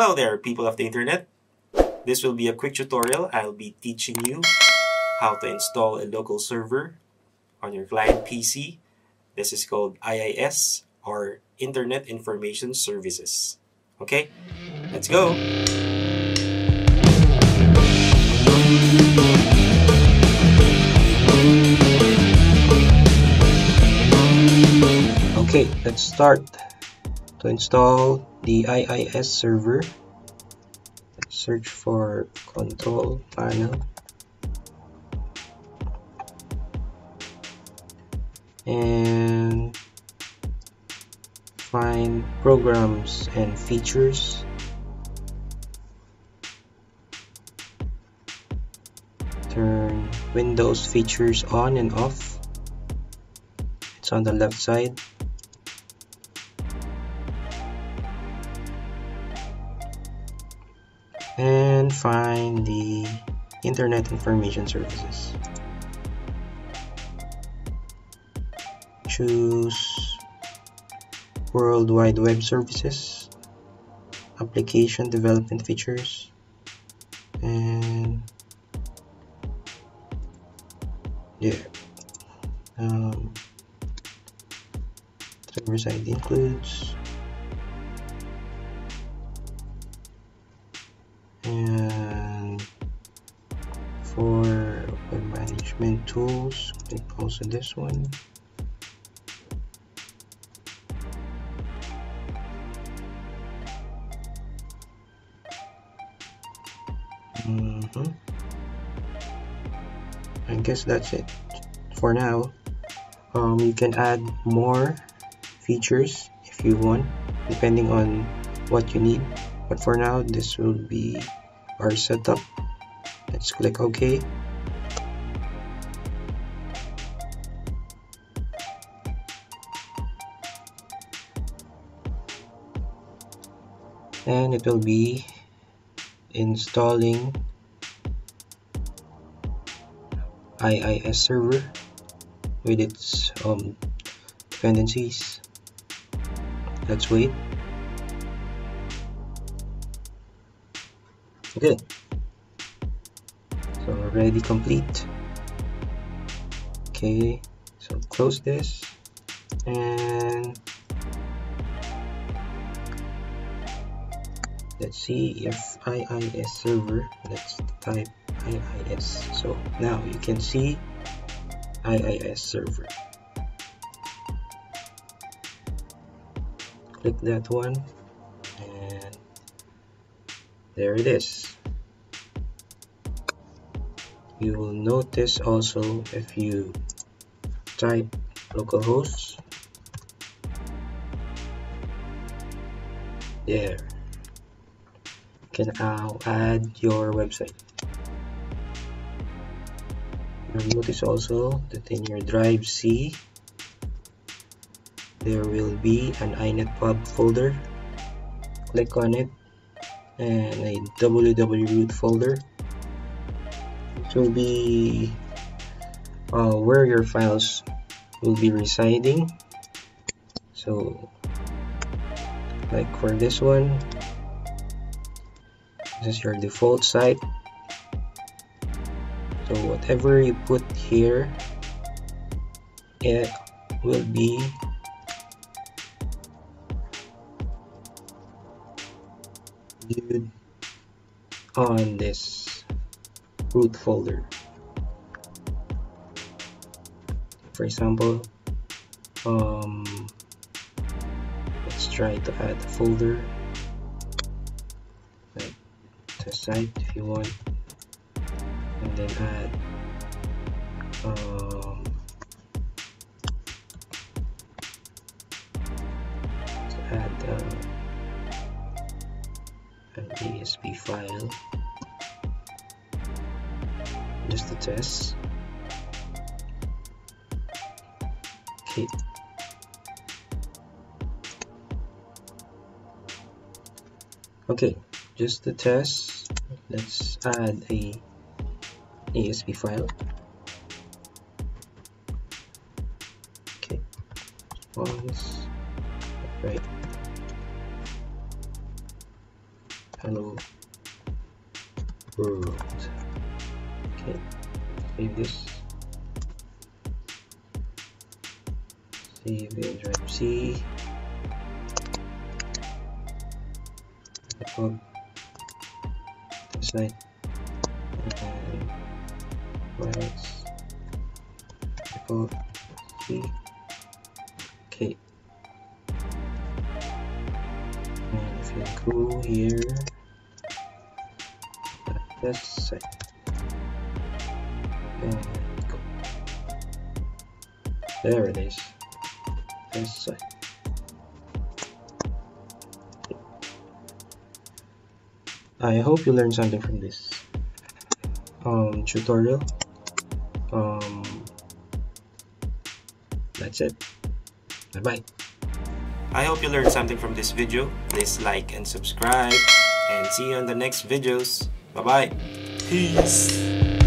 Hello there, people of the internet. This will be a quick tutorial. I'll be teaching you how to install a local server on your client PC. This is called IIS or Internet Information Services. Okay, let's go. Okay, let's start to install the IIS server. Search for control panel. And find programs and features. Turn Windows features on and off. It's on the left side and find the Internet Information Services. Choose World Wide Web Services, Application Development Features, and yeah, um, server side includes and for web management tools click also this one. Mm -hmm. I guess that's it for now. Um, you can add more features if you want depending on what you need but for now this will be our setup. Let's click OK. And it will be installing IIS server with its um, dependencies. Let's wait okay. So already complete. Okay so close this and let's see if IIS server let's type IIS so now you can see IIS server. Click that one there it is. You will notice also if you type localhost there. You can now add your website. You'll notice also that in your drive C there will be an inetpub folder. Click on it and a www root folder it will be uh, where your files will be residing. So like for this one this is your default site. So whatever you put here it will be viewed on this root folder. For example um, let's try to add a folder. Like test site if you want. And then add um, ASP file. Just to test. Okay. Okay just to test. Let's add a ASP file. Okay. Once. Right hello world okay. Save this. Save in drive C. The site and files above C you go here and go there it is this site I hope you learned something from this um, tutorial. Um, that's it. Bye bye. I hope you learned something from this video. Please like and subscribe and see you on the next videos. Bye bye. Peace.